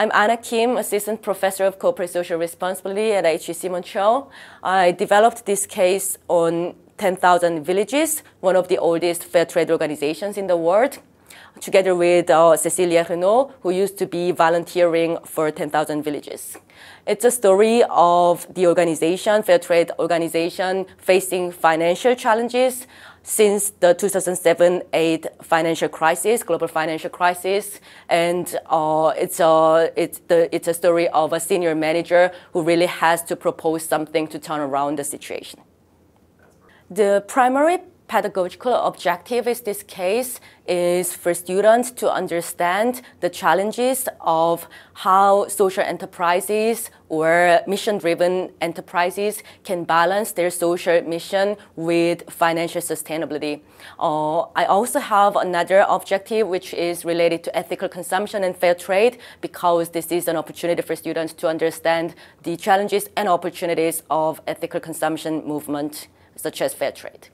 I'm Anna Kim, Assistant Professor of Corporate Social Responsibility at HEC Montreal. I developed this case on 10,000 Villages, one of the oldest fair trade organizations in the world, together with uh, Cécilia Renaud, who used to be volunteering for 10,000 Villages. It's a story of the organization, fair trade organization, facing financial challenges, since the 2007-8 financial crisis, global financial crisis, and uh, it's, a, it's, the, it's a story of a senior manager who really has to propose something to turn around the situation. The primary pedagogical objective in this case is for students to understand the challenges of how social enterprises or mission-driven enterprises can balance their social mission with financial sustainability. Uh, I also have another objective which is related to ethical consumption and fair trade because this is an opportunity for students to understand the challenges and opportunities of ethical consumption movement such as fair trade.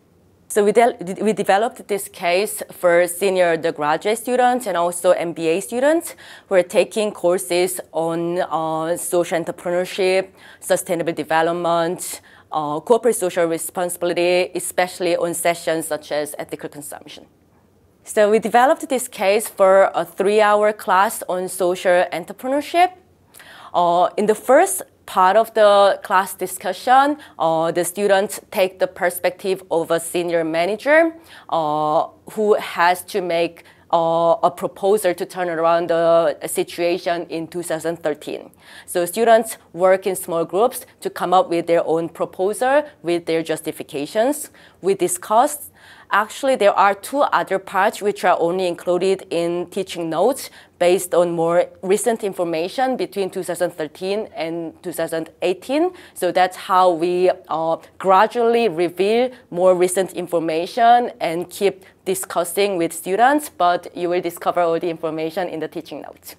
So we, de we developed this case for senior undergraduate students and also MBA students who are taking courses on uh, social entrepreneurship, sustainable development, uh, corporate social responsibility, especially on sessions such as ethical consumption. So we developed this case for a three-hour class on social entrepreneurship. Uh, in the first part of the class discussion, uh, the students take the perspective of a senior manager uh, who has to make uh, a proposal to turn around the situation in 2013. So students work in small groups to come up with their own proposal with their justifications. We discussed Actually, there are two other parts which are only included in teaching notes based on more recent information between 2013 and 2018. So that's how we uh, gradually reveal more recent information and keep discussing with students, but you will discover all the information in the teaching notes.